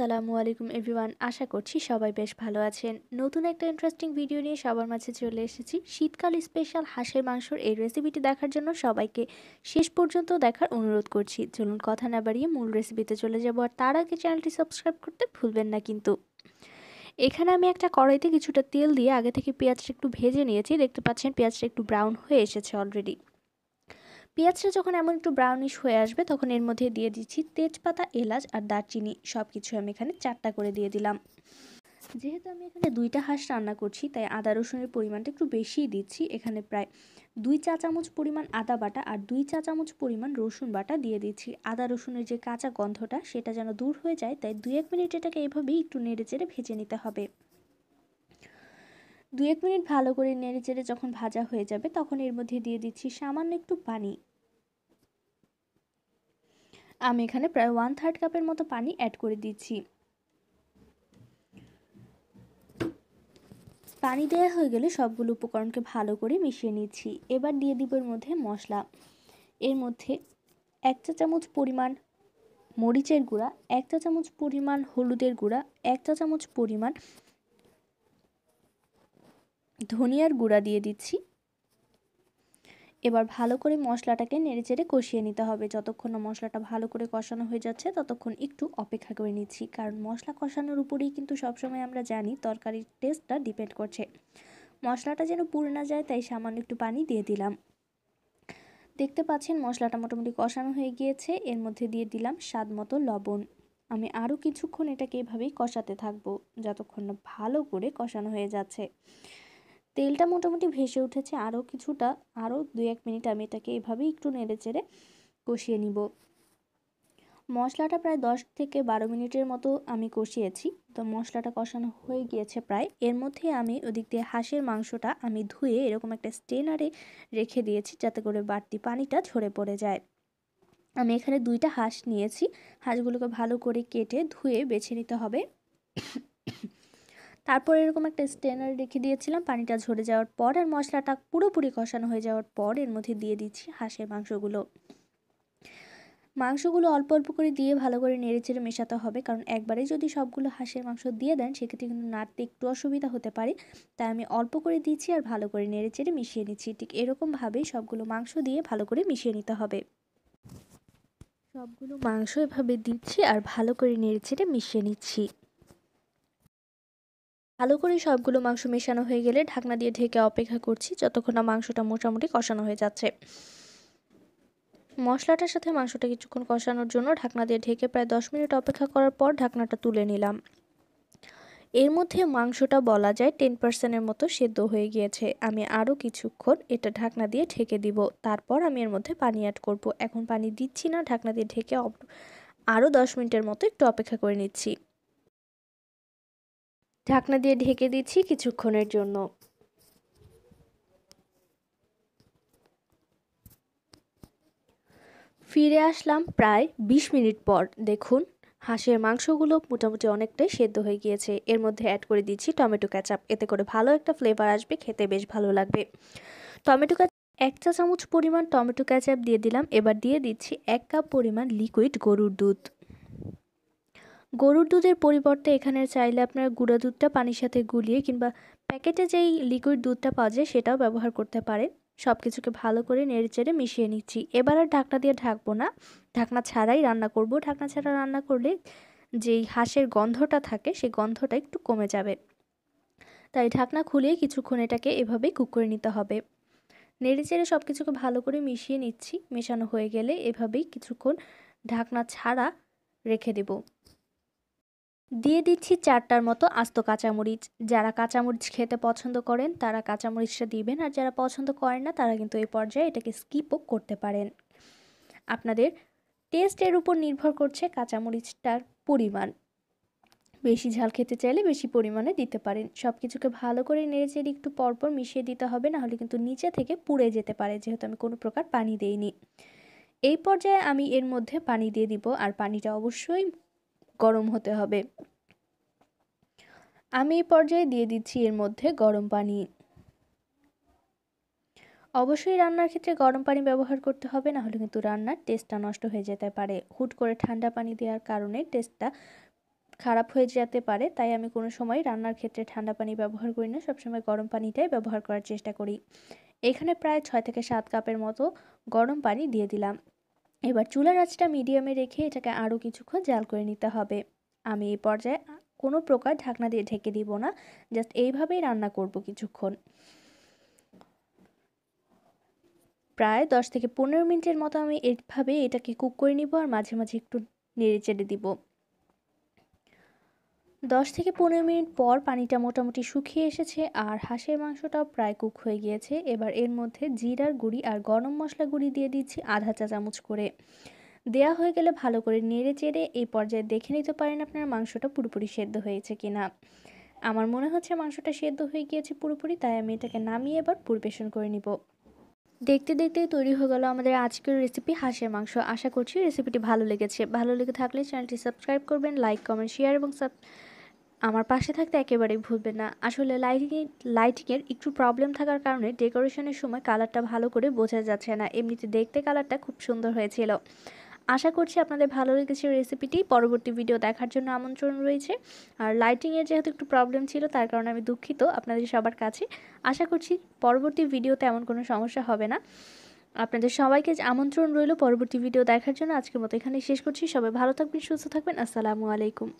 আসসালামু আলাইকুম এভরিওয়ান, আশা করছি সবাই বেশ ভালো আছেন। নতুন একটা ইন্টারেস্টিং ভিডিও নিয়ে সবার মাঝে চলে এসেছি। শীতকাল স্পেশাল হাঁসের মাংসর এই রেসিপিটি দেখার জন্য সবাইকে শেষ পর্যন্ত দেখার অনুরোধ করছি। চলুন কথা না বাড়িয়ে মূল রেসিপিতে চলে যাব। আর তার আগে চ্যানেলটি সাবস্ক্রাইব করতে ভুলবেন না কিন্তু। এখানে আমি একটা কড়াইতে কিছুটা তেল দিয়ে আগে থেকে পেঁয়াজটা একটু ভেজে নিয়েছি। দেখতে পাচ্ছেন পেঁয়াজটা একটু ব্রাউন হয়ে এসেছে অলরেডি পেঁয়াজটা যখন এমন একটু ব্রাউনিশ হয়ে আসবে, তখন এর মধ্যে দিয়ে দিচ্ছি তেজপাতা, এলাচ আর দারচিনি সব কিছু আমি এখানে চারটা করে দিয়ে দিলাম। যেহেতু আমি এখানে দুইটা হাঁস রান্না করছি, তাই আদা রসুনের পরিমাণটা একটু বেশিই দিচ্ছি। এখানে প্রায় দুই চা চামচ পরিমাণ আদা বাটা আর দুই চা চামচ পরিমাণ রসুন বাটা দিয়ে দিচ্ছি। আদা রসুনের যে কাঁচা গন্ধটা, সেটা যেন দূর হয়ে যায়, তাই দুই এক মিনিট এটাকে এভাবেই একটু নেড়ে চেড়ে ভেজে নিতে হবে। দু এক মিনিট ভালো করে নেড়ে চেড়ে যখন ভাজা হয়ে যাবে, তখন এর মধ্যে দিয়ে দিচ্ছি সামান্য একটু পানি। আমি এখানে প্রায় ওয়ান থার্ড কাপের মতো পানি অ্যাড করে দিচ্ছি। পানি দেওয়া হয়ে গেলে সবগুলো উপকরণকে ভালো করে মিশিয়ে নিচ্ছি। এবার দিয়ে দিব এর মধ্যে মশলা। এর মধ্যে এক চা চামচ পরিমাণ মরিচের গুঁড়া, এক চা চামচ পরিমাণ হলুদের গুঁড়া, এক চা চামচ পরিমাণ ধনিয়ার গুঁড়া দিয়ে দিচ্ছি। এবার ভালো করে মশলাটাকে নেড়েচেড়ে কষিয়ে নিতে হবে। যতক্ষণ না মশলাটা ভালো করে কষানো হয়ে যাচ্ছে, ততক্ষণ একটু অপেক্ষা করে নিচ্ছি। কারণ মশলা কষানোর উপরেই কিন্তু সবসময় আমরা জানি তরকারির টেস্টটা ডিপেন্ড করছে। মশলাটা যেন পুড়ে না যায়, তাই সামান্য একটু পানি দিয়ে দিলাম। দেখতে পাচ্ছেন, মশলাটা মোটামুটি কষানো হয়ে গিয়েছে। এর মধ্যে দিয়ে দিলাম স্বাদ মতো লবণ। আমি আরও কিছুক্ষণ এটাকে এভাবেই কষাতে থাকব, যতক্ষণ না ভালো করে কষানো হয়ে যাচ্ছে। তেলটা মোটামুটি ভেসে উঠেছে আরও কিছুটা আরও দু এক মিনিট আমি এটাকে এভাবেই একটু নেড়ে চেড়ে কষিয়ে নিব। মশলাটা প্রায় দশ থেকে বারো মিনিটের মতো আমি কষিয়েছি। তো মশলাটা কষানো হয়ে গিয়েছে প্রায়। এর মধ্যে আমি ওদিক দিয়ে হাঁসের মাংসটা আমি ধুয়ে এরকম একটা স্টেনারে রেখে দিয়েছি যাতে করে বাড়তি পানিটা ঝরে পড়ে যায়। আমি এখানে দুইটা হাঁস নিয়েছি। হাঁসগুলোকে ভালো করে কেটে ধুয়ে বেছে নিতে হবে। তারপর এরকম একটা স্টেনার রেখে দিয়েছিলাম, পানিটা ঝরে যাওয়ার পর আর মশলাটা পুরোপুরি কষানো হয়ে যাওয়ার পর এর মধ্যে দিয়ে দিচ্ছি হাঁসের মাংসগুলো। মাংসগুলো অল্প অল্প করে দিয়ে ভালো করে নেড়েচেড়ে মেশাতে হবে, কারণ একবারে যদি সবগুলো হাঁসের মাংস দিয়ে দেন, সেক্ষেত্রে কিন্তু নাড়তে একটু অসুবিধা হতে পারে। তাই আমি অল্প করে দিচ্ছি আর ভালো করে নেড়েচেড়ে মিশিয়ে নিচ্ছি। ঠিক এরকমভাবেই সবগুলো মাংস দিয়ে ভালো করে মিশিয়ে নিতে হবে। সবগুলো মাংস এভাবে দিচ্ছি আর ভালো করে নেড়েচেড়ে মিশিয়ে নিচ্ছি। ভালো করে সবগুলো মাংস মেশানো হয়ে গেলে ঢাকনা দিয়ে ঢেকে অপেক্ষা করছি যতক্ষণ না মাংসটা মোটামুটি কষানো হয়ে যাচ্ছে। মশলাটার সাথে মাংসটা কিছুক্ষণ কষানোর জন্য ঢাকনা দিয়ে ঢেকে প্রায় দশ মিনিট অপেক্ষা করার পর ঢাকনাটা তুলে নিলাম। এর মধ্যে মাংসটা বলা যায় টেন পার্সেন্টের মতো সেদ্ধ হয়ে গিয়েছে। আমি আরও কিছুক্ষণ এটা ঢাকনা দিয়ে ঢেকে দিব। তারপর আমি এর মধ্যে পানি অ্যাড করব। এখন পানি দিচ্ছি না, ঢাকনা দিয়ে ঢেকে আরও দশ মিনিটের মতো একটু অপেক্ষা করে নিচ্ছি। ঢাকনা দিয়ে ঢেকে দিচ্ছি কিছুক্ষণের জন্য। ফিরে আসলাম প্রায় ২০ মিনিট পর। দেখুন, হাঁসের মাংসগুলো মোটামুটি অনেকটাই সেদ্ধ হয়ে গিয়েছে। এর মধ্যে অ্যাড করে দিচ্ছি টমেটো ক্যাচাপ এতে করে ভালো একটা ফ্লেভার আসবে, খেতে বেশ ভালো লাগবে। টমেটো ক্যাচাপ এক চা চামচ পরিমাণ টমেটো ক্যাচাপ দিয়ে দিলাম। এবার দিয়ে দিচ্ছি এক কাপ পরিমাণ লিকুইড গরুর দুধ। গরুর দুধের পরিবর্তে এখানে চাইলে আপনারা গুঁড়া দুধটা পানির সাথে গুলিয়ে কিংবা প্যাকেটে যেই লিকুইড দুধটা পাওয়া যায় সেটাও ব্যবহার করতে পারেন। সব কিছুকে ভালো করে নেড়ে চেড়ে মিশিয়ে নিচ্ছি। এবার আর ঢাকনা দিয়ে ঢাকবো না। ঢাকনা ছাড়াই রান্না করব। ঢাকনা ছাড়া রান্না করলে যেই হাঁসের গন্ধটা থাকে সেই গন্ধটা একটু কমে যাবে। তাই ঢাকনা খুলে কিছুক্ষণ এটাকে এভাবেই কুক করে নিতে হবে। নেড়ে চেড়ে সব কিছুকে ভালো করে মিশিয়ে নিচ্ছি। মেশানো হয়ে গেলে এভাবেই কিছুক্ষণ ঢাকনা ছাড়া রেখে দেব। দিয়ে দিচ্ছি চারটার মতো আস্ত কাঁচামরিচ। যারা কাঁচামরিচ খেতে পছন্দ করেন, তারা কাঁচামরিচটা দিবেন, আর যারা পছন্দ করেন না, তারা কিন্তু এই পর্যায়ে এটাকে স্কিপও করতে পারেন। আপনাদের টেস্টের উপর নির্ভর করছে কাঁচামরিচটার পরিমাণ। বেশি ঝাল খেতে চাইলে বেশি পরিমাণে দিতে পারেন। সব কিছুকে ভালো করে নেড়েচেড়ে একটু পরপর মিশিয়ে দিতে হবে, নাহলে কিন্তু নিচে থেকে পুড়ে যেতে পারে, যেহেতু আমি কোনো প্রকার পানি দেইনি। এই পর্যায়ে আমি এর মধ্যে পানি দিয়ে দিব, আর পানিটা অবশ্যই গরম হতে হবে। আমি এই পর্যায়ে দিয়ে দিচ্ছি এর মধ্যে গরম পানি। অবশ্যই রান্নার ক্ষেত্রে গরম পানি ব্যবহার করতে হবে না হলে কিন্তু রান্নার টেস্টটা নষ্ট হয়ে যেতে পারে। হুট করে ঠান্ডা পানি দেওয়ার কারণে টেস্টটা খারাপ হয়ে যেতে পারে, তাই আমি কোনো সময় রান্নার ক্ষেত্রে ঠান্ডা পানি ব্যবহার করি না, সবসময় গরম পানিটাই ব্যবহার করার চেষ্টা করি। এখানে প্রায় ছয় থেকে সাত কাপের মতো গরম পানি দিয়ে দিলাম। এবার চুলার আঁচটা মিডিয়ামে রেখে এটাকে আরও কিছুক্ষণ জাল করে নিতে হবে। আমি এই পর্যায়ে কোনো প্রকার ঢাকনা দিয়ে ঢেকে দিব না, জাস্ট এইভাবেই রান্না করব কিছুক্ষণ। প্রায় দশ থেকে পনেরো মিনিটের মতো আমি এইভাবে এটাকে কুক করে নিব আর মাঝে মাঝে একটু নেড়ে চেড়ে দিব। দশ থেকে পনেরো মিনিট পর পানিটা মোটামুটি শুকিয়ে এসেছে আর হাঁসের মাংসটাও প্রায় কুক হয়ে গিয়েছে। এবার এর মধ্যে জিরার গুঁড়ি আর গরম মশলা গুঁড়ি দিয়ে দিচ্ছি আধা চা চামচ করে। দেয়া হয়ে গেলে ভালো করে নেড়ে চেড়ে এই পর্যায়ে দেখে নিতে পারেন আপনার মাংসটা পুরোপুরি সেদ্ধ হয়েছে কিনা। আমার মনে হচ্ছে মাংসটা সেদ্ধ হয়ে গিয়েছে পুরোপুরি, তাই আমি এটাকে নামিয়ে এবার পরিবেশন করে নিব। দেখতে দেখতে তৈরি হয়ে গেল আমাদের আজকের রেসিপি হাঁসের মাংস। আশা করছি রেসিপিটি ভালো লেগেছে। ভালো লেগে থাকলে চ্যানেলটি সাবস্ক্রাইব করবেন লাইক কমেন্ট শেয়ার এবং সাব আমার পাশে থাকতে একেবারেই ভুলবেন না। আসলে লাইটিংয়ে লাইটিংয়ের একটু প্রবলেম থাকার কারণে ডেকোরেশনের সময় কালারটা ভালো করে বোঝা যাচ্ছে না। এমনিতে দেখতে কালারটা খুব সুন্দর হয়েছিল। আশা করছি আপনাদের ভালো লেগেছে রেসিপিটি পরবর্তী ভিডিও দেখার জন্য আমন্ত্রণ রয়েছে। আর লাইটিংয়ের যেহেতু একটু প্রবলেম ছিল, তার কারণে আমি দুঃখিত আপনাদের সবার কাছে। আশা করছি পরবর্তী ভিডিওতে এমন কোনো সমস্যা হবে না। আপনাদের সবাইকে আমন্ত্রণ রইল পরবর্তী ভিডিও দেখার জন্য। আজকের মতো এখানে শেষ করছি। সবাই ভালো থাকবেন, সুস্থ থাকবেন। আসসালামু আলাইকুম।